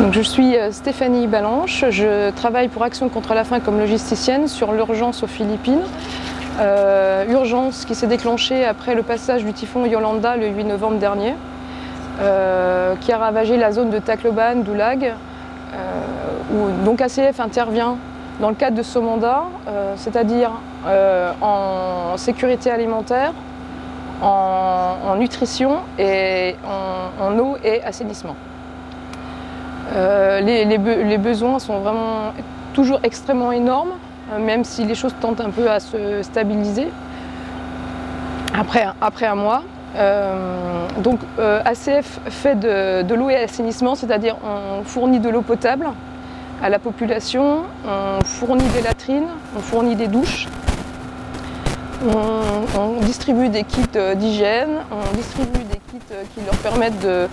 Donc, je suis euh, Stéphanie Balanche, je travaille pour Action contre la faim comme logisticienne sur l'urgence aux Philippines. Euh, urgence qui s'est déclenchée après le passage du typhon Yolanda le 8 novembre dernier, euh, qui a ravagé la zone de Tacloban, d'Oulag, où donc ACF intervient dans le cadre de ce mandat, c'est-à-dire en sécurité alimentaire, en, nutrition et en eau et assainissement. Euh, les, les be- les besoins sont vraiment toujours extrêmement énormes, euh, même si les choses tentent un peu à se stabiliser après, un mois. Euh, donc ACF fait de, l'eau et assainissement, c'est-à-dire on fournit de l'eau potable à la population, on fournit des latrines, on fournit des douches, on, distribue des kits d'hygiène, on distribue des kits qui leur permettent de-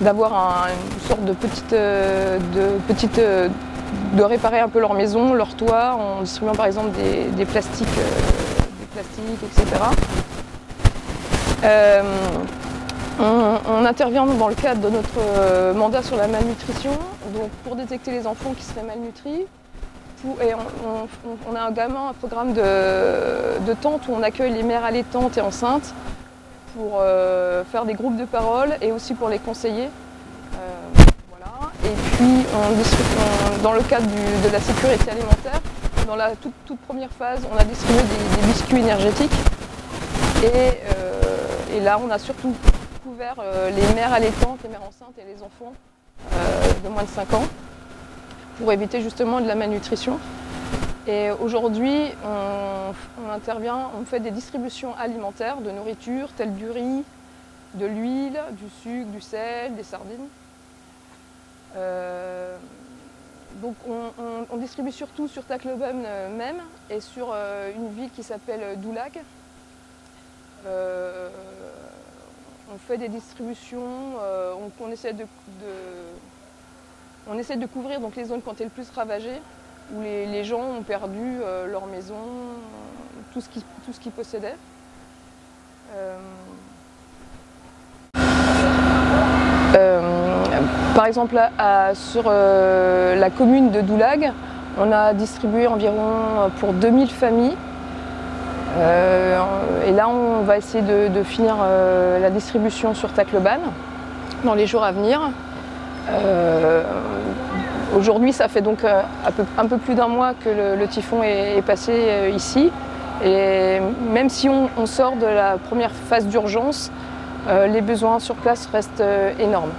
d'avoir un- une sorte de petite, euh, de petite, euh, de réparer un peu leur maison, leur toit, en distribuant par exemple des, des plastiques, euh, des plastiques, etc. On, intervient dans le cadre de notre mandat sur la malnutrition, donc pour détecter les enfants qui seraient malnutris. Et on, on- on a également un programme de, de tentes où on accueille les mères allaitantes et enceintes pour euh, faire des groupes de parole et aussi pour les conseiller. Euh. Et puis, dans le cadre de la sécurité alimentaire, dans la toute, première phase, on a distribué des, biscuits énergétiques. Et, euh, et là, on a surtout couvert les mères allaitantes, les mères enceintes et les enfants de moins de 5 ans pour éviter justement de la malnutrition. Et aujourd'hui, on, intervient, on fait des distributions alimentaires de nourriture, telles du riz, de l'huile, du sucre, du sel, des sardines. Euh, donc on, distribue surtout sur Tacloban euh, même et sur euh, une ville qui s'appelle Doulag. Euh, on fait des distributions, on, essaie de, de- on essaie de couvrir donc, les zones quand elles le plus ravagées, où les, gens ont perdu euh, leur maison, tout ce qu'ils tout ce qu'ils possédaient. Euh, euh, par exemple, sur euh, la commune de Doulag, on a distribué environ euh, pour 2000 familles. Euh, et là, on va essayer de, finir euh, la distribution sur Tacloban dans les jours à venir. Euh, Aujourd'hui, ça fait donc euh, un peu, plus d'un mois que le, typhon est, passé euh, ici. Et même si on, sort de la première phase d'urgence, euh, les besoins sur place restent énormes.